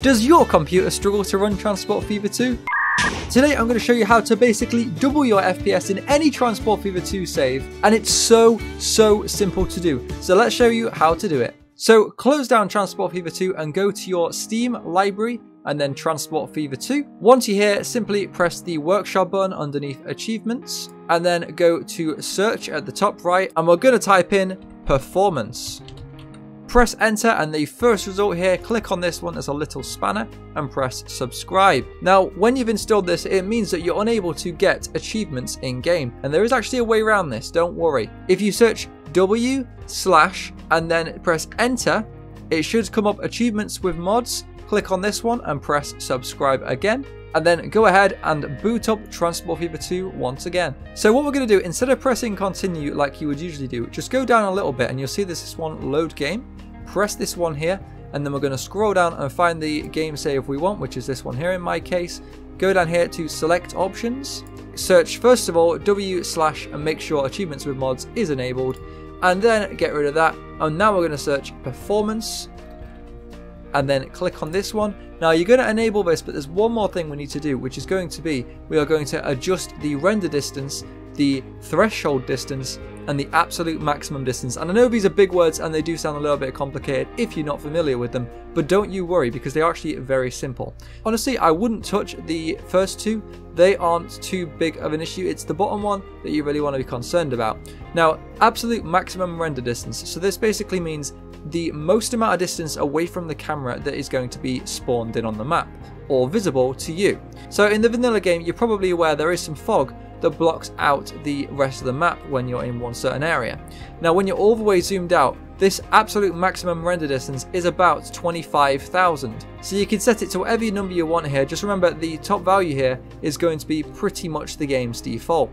Does your computer struggle to run Transport Fever 2? Today I'm going to show you how to basically double your FPS in any Transport Fever 2 save and it's so so simple to do. So let's show you how to do it. So close down Transport Fever 2 and go to your Steam library and then Transport Fever 2. Once you're here, simply press the workshop button underneath achievements and then go to search at the top right and we're going to type in performance. Press enter and the first result here, click on this one as a little spanner and press subscribe. Now, when you've installed this, it means that you're unable to get achievements in game. And there is actually a way around this, don't worry. If you search W slash and then press enter, it should come up achievements with mods. Click on this one and press subscribe again and then go ahead and boot up Transport Fever 2 once again. So what we're going to do, instead of pressing continue like you would usually do, just go down a little bit and you'll see this one load game. Press this one here and then we're going to scroll down and find the game save we want which is this one here in my case. Go down here to select options search first of all w slash and make sure achievements with mods is enabled and then get rid of that. And now we're going to search performance and then click on this one. Now you're going to enable this but there's one more thing we need to do which is going to be we are going to adjust the render distance the threshold distance and the absolute maximum distance. And I know these are big words and they do sound a little bit complicated if you're not familiar with them, but don't you worry because they're actually very simple. Honestly, I wouldn't touch the first two. They aren't too big of an issue. It's the bottom one that you really want to be concerned about. Now, absolute maximum render distance. So this basically means the most amount of distance away from the camera that is going to be spawned in on the map or visible to you. So in the vanilla game, you're probably aware there is some fog, that blocks out the rest of the map when you're in one certain area. Now when you're all the way zoomed out, this absolute maximum render distance is about 25,000. So you can set it to whatever number you want here, just remember the top value here is going to be pretty much the game's default.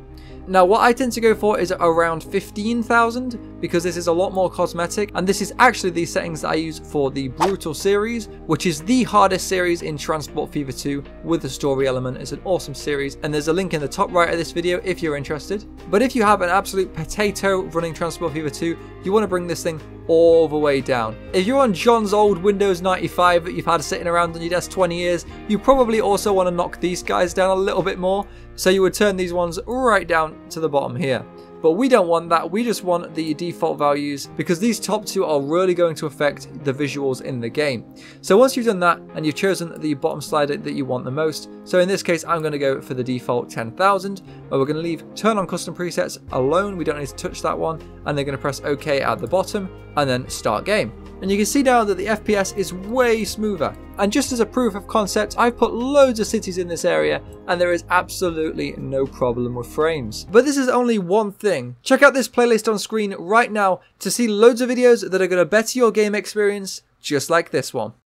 Now what I tend to go for is around 15,000 because this is a lot more cosmetic and this is actually the settings that I use for the Brutal series which is the hardest series in Transport Fever 2 with the story element. It's an awesome series and there's a link in the top right of this video if you're interested. But if you have an absolute potato running Transport Fever 2, you want to bring this thing all the way down. If you're on John's old Windows 95 that you've had sitting around on your desk 20 years, you probably also want to knock these guys down a little bit more. So you would turn these ones right down to the bottom here. But we don't want that, we just want the default values because these top two are really going to affect the visuals in the game. So once you've done that and you've chosen the bottom slider that you want the most, so in this case I'm going to go for the default 10,000, but we're going to leave turn on custom presets alone, we don't need to touch that one, and they're going to press OK at the bottom, and then start game. And you can see now that the FPS is way smoother. And just as a proof of concept, I've put loads of cities in this area and there is absolutely no problem with frames. But this is only one thing. Check out this playlist on screen right now to see loads of videos that are going to better your game experience just like this one.